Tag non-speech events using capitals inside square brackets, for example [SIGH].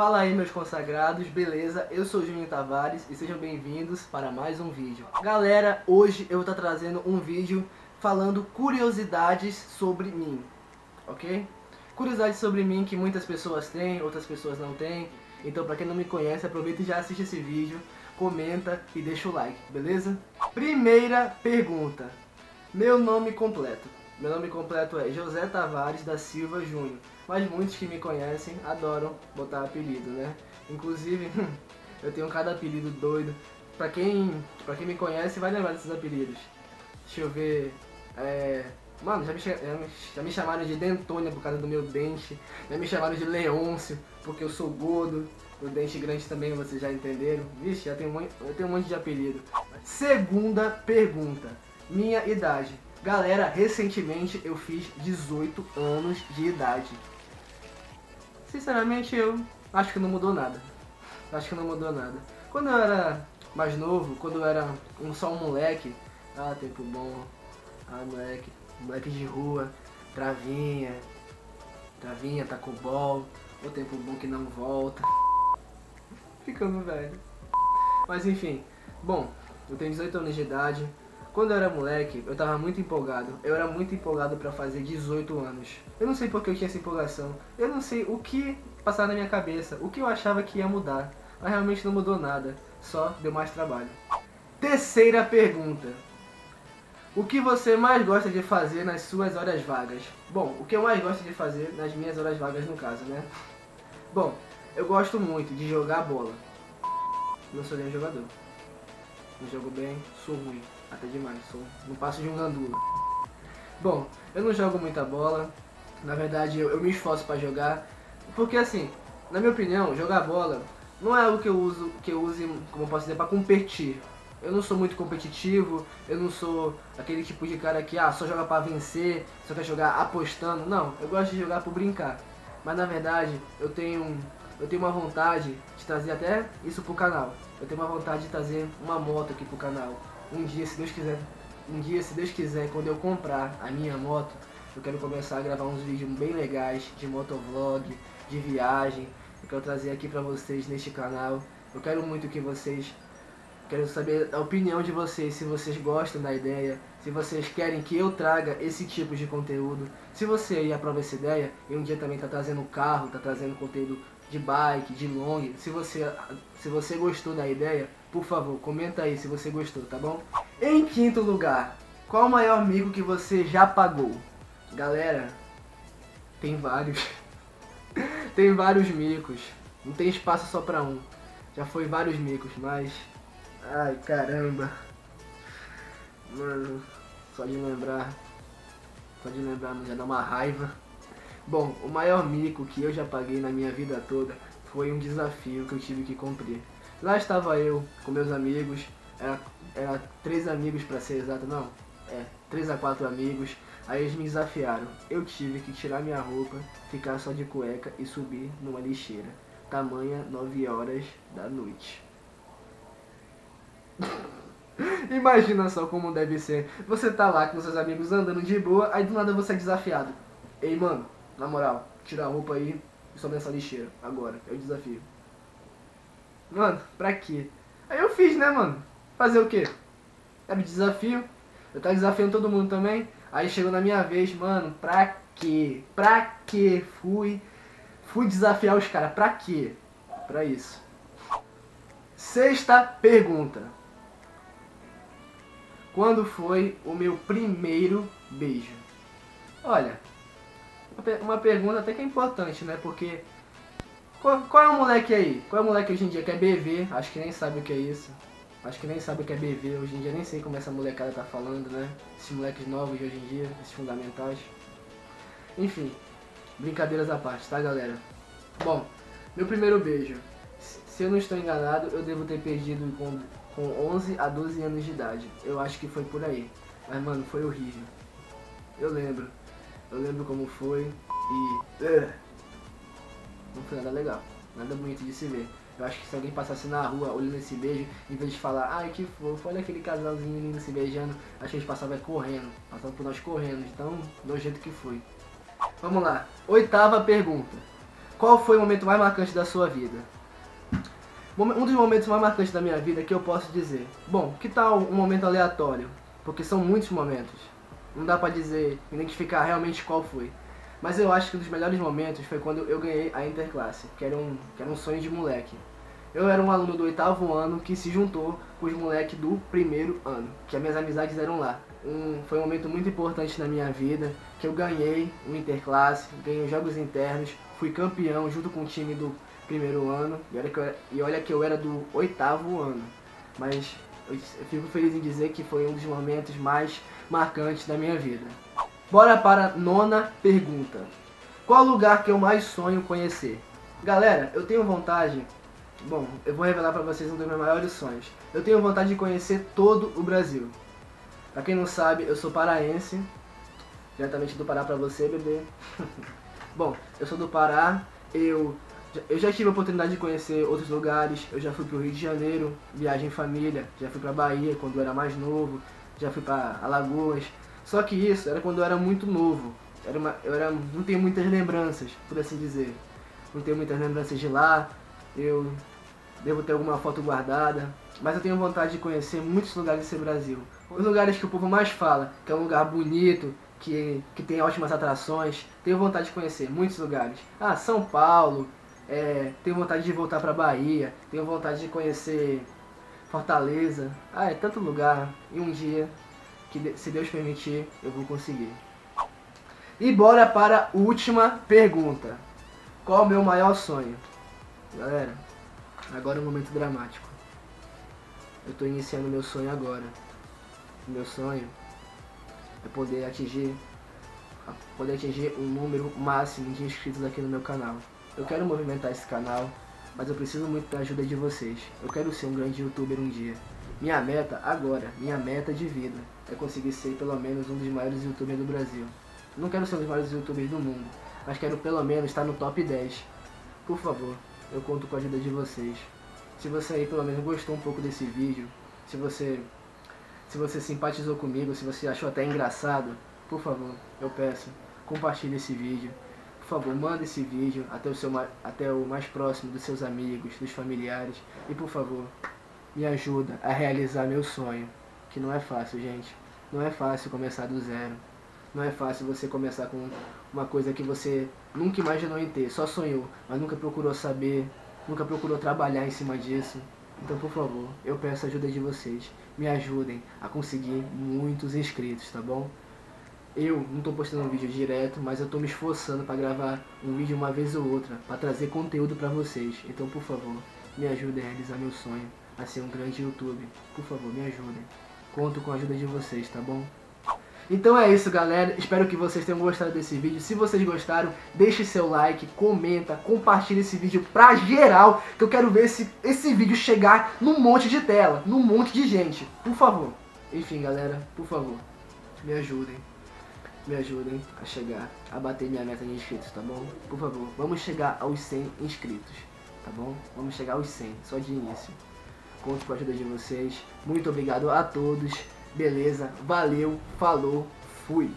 Fala aí meus consagrados, beleza? Eu sou Juninho Tavares e sejam bem-vindos para mais um vídeo. Galera, hoje eu vou estar trazendo um vídeo falando curiosidades sobre mim, ok? Curiosidades sobre mim que muitas pessoas têm, outras pessoas não têm. Então pra quem não me conhece, aproveita e já assiste esse vídeo, comenta e deixa o like, beleza? Primeira pergunta. Meu nome completo. Meu nome completo é José Tavares da Silva Júnior mas muitos que me conhecem adoram botar apelido, né? Inclusive, [LAUGHS] eu tenho cada apelido doido. Pra quem, pra quem me conhece vai lembrar desses apelidos. Deixa eu ver. É... Mano, já me, já, me, chamaram de Dentônia por causa do meu dente. Já me chamaram de Leôncio porque eu sou gordo. O dente grande também, vocês já entenderam. Vixe, já tenho, eu tenho um monte de apelido. Segunda pergunta. Minha idade. Galera, recentemente eu fiz 18 anos de idade. Sinceramente, eu acho que não mudou nada. Acho que não mudou nada. Quando eu era mais novo, quando eu era um, só um moleque, ah, tempo bom, ah, moleque, moleque de rua, travinha, travinha, tacobol, o tempo bom que não volta. [LAUGHS] Ficando velho. Mas enfim, bom, eu tenho 18 anos de idade, quando eu era moleque, eu tava muito empolgado. Eu era muito empolgado para fazer 18 anos. Eu não sei porque eu tinha essa empolgação. Eu não sei o que passava na minha cabeça, o que eu achava que ia mudar. Mas realmente não mudou nada, só deu mais trabalho. Terceira pergunta. O que você mais gosta de fazer nas suas horas vagas? Bom, o que eu mais gosto de fazer nas minhas horas vagas no caso, né? Bom, eu gosto muito de jogar bola. Não sou nem jogador. Não jogo bem, sou ruim. Até demais, sou, não passo de um gandula. Bom, eu não jogo muita bola. Na verdade, eu, eu me esforço para jogar. Porque assim, na minha opinião, jogar bola não é algo que eu uso, que eu use, como eu posso dizer, para competir. Eu não sou muito competitivo, eu não sou aquele tipo de cara que ah, só joga para vencer, só quer jogar apostando. Não, eu gosto de jogar por brincar. Mas na verdade, eu tenho eu tenho uma vontade de trazer até isso pro canal. Eu tenho uma vontade de trazer uma moto aqui pro canal um dia, se Deus quiser, um dia, se Deus quiser, quando eu comprar a minha moto, eu quero começar a gravar uns vídeos bem legais de motovlog, de viagem. Eu quero trazer aqui pra vocês neste canal. Eu quero muito que vocês Quero saber a opinião de vocês, se vocês gostam da ideia, se vocês querem que eu traga esse tipo de conteúdo. Se você aí aprova essa ideia e um dia também está trazendo carro, está trazendo conteúdo de bike, de long, se você, se você gostou da ideia, por favor, comenta aí se você gostou, tá bom? Em quinto lugar, qual o maior mico que você já pagou? Galera, tem vários. [LAUGHS] tem vários micos. Não tem espaço só pra um. Já foi vários micos, mas... Ai, caramba. Mano, só de lembrar... Só de lembrar já dá uma raiva. Bom, o maior mico que eu já paguei na minha vida toda foi um desafio que eu tive que cumprir. Lá estava eu com meus amigos, era, era três amigos para ser exato, não, é, três a quatro amigos. Aí eles me desafiaram. Eu tive que tirar minha roupa, ficar só de cueca e subir numa lixeira. Tamanha 9 horas da noite. [LAUGHS] Imagina só como deve ser. Você tá lá com seus amigos andando de boa, aí do nada você é desafiado. Ei, mano, na moral, tira a roupa aí e sobe nessa lixeira. Agora, é o desafio. Mano, pra quê? Aí eu fiz, né, mano? Fazer o quê? Era o desafio. Eu tava desafiando todo mundo também. Aí chegou na minha vez, mano, pra quê? Pra quê? Fui. Fui desafiar os caras. Pra quê? Pra isso. Sexta pergunta. Quando foi o meu primeiro beijo? Olha, uma pergunta até que é importante, né? Porque qual, qual, é o moleque aí? Qual é o moleque hoje em dia que é BV? Acho que nem sabe o que é isso. Acho que nem sabe o que é BV hoje em dia. Nem sei como essa molecada tá falando, né? Esses moleques novos de hoje em dia, esses fundamentais. Enfim, brincadeiras à parte, tá galera? Bom, meu primeiro beijo. Se eu não estou enganado, eu devo ter perdido com, com 11 a 12 anos de idade. Eu acho que foi por aí. Mas, mano, foi horrível. Eu lembro. Eu lembro como foi e... Uh, não foi nada legal, nada bonito de se ver. Eu acho que se alguém passasse na rua olhando esse beijo, em vez de falar, ai que fofo, olha aquele casalzinho lindo se beijando, acho que eles passavam correndo, passavam por nós correndo, então do jeito que foi. Vamos lá, oitava pergunta. Qual foi o momento mais marcante da sua vida? Um dos momentos mais marcantes da minha vida que eu posso dizer. Bom, que tal um momento aleatório? Porque são muitos momentos. Não dá pra dizer, identificar realmente qual foi. Mas eu acho que um dos melhores momentos foi quando eu ganhei a interclasse, que era um, que era um sonho de moleque. Eu era um aluno do oitavo ano que se juntou com os moleques do primeiro ano, que as minhas amizades eram lá. Um, foi um momento muito importante na minha vida, que eu ganhei o Interclasse, ganhei os jogos internos, fui campeão junto com o time do primeiro ano, e olha que eu era, e olha que eu era do oitavo ano. Mas eu, fico feliz em dizer que foi um dos momentos mais marcantes da minha vida. Bora para a nona pergunta. Qual lugar que eu mais sonho conhecer? Galera, eu tenho vontade Bom, eu vou revelar para vocês um dos meus maiores sonhos. Eu tenho vontade de conhecer todo o Brasil. Pra quem não sabe, eu sou paraense. Diretamente do Pará pra você, bebê. [LAUGHS] Bom, eu sou do Pará. Eu, eu já tive a oportunidade de conhecer outros lugares. Eu já fui pro Rio de Janeiro, viagem em família. Já fui pra Bahia quando eu era mais novo. Já fui pra Alagoas. Só que isso era quando eu era muito novo. Era uma, eu era, não tenho muitas lembranças, por assim dizer. Não tenho muitas lembranças de lá. Eu devo ter alguma foto guardada, mas eu tenho vontade de conhecer muitos lugares desse Brasil. Os lugares que o povo mais fala, que é um lugar bonito, que, que tem ótimas atrações, tenho vontade de conhecer muitos lugares. Ah, São Paulo, é, tenho vontade de voltar para Bahia, tenho vontade de conhecer Fortaleza. Ah, é tanto lugar. E um dia, que se Deus permitir, eu vou conseguir. E bora para a última pergunta. Qual o meu maior sonho? Galera, agora é um momento dramático. Eu estou iniciando meu sonho agora. Meu sonho é poder atingir poder atingir um número máximo de inscritos aqui no meu canal. Eu quero movimentar esse canal, mas eu preciso muito da ajuda de vocês. Eu quero ser um grande youtuber um dia. Minha meta agora, minha meta de vida, é conseguir ser pelo menos um dos maiores youtubers do Brasil. Não quero ser um dos maiores youtubers do mundo, mas quero pelo menos estar no top 10. Por favor, eu conto com a ajuda de vocês. Se você aí pelo menos gostou um pouco desse vídeo, se você se você simpatizou comigo, se você achou até engraçado, por favor, eu peço, compartilhe esse vídeo. Favor, manda esse vídeo até o, seu, até o mais próximo dos seus amigos, dos familiares. E por favor, me ajuda a realizar meu sonho. Que não é fácil, gente. Não é fácil começar do zero. Não é fácil você começar com uma coisa que você nunca imaginou em ter, só sonhou, mas nunca procurou saber, nunca procurou trabalhar em cima disso. Então, por favor, eu peço a ajuda de vocês. Me ajudem a conseguir muitos inscritos, tá bom? Eu não estou postando um vídeo direto, mas eu estou me esforçando para gravar um vídeo uma vez ou outra, para trazer conteúdo para vocês. Então, por favor, me ajudem a realizar meu sonho, a ser um grande YouTube. Por favor, me ajudem. Conto com a ajuda de vocês, tá bom? Então é isso, galera. Espero que vocês tenham gostado desse vídeo. Se vocês gostaram, deixe seu like, comenta, compartilhe esse vídeo pra geral, que eu quero ver esse, esse vídeo chegar num monte de tela, num monte de gente. Por favor. Enfim, galera, por favor, me ajudem. Me ajudem a chegar, a bater minha meta de inscritos, tá bom? Por favor, vamos chegar aos 100 inscritos, tá bom? Vamos chegar aos 100, só de início. Conto com a ajuda de vocês. Muito obrigado a todos. Beleza, valeu, falou, fui.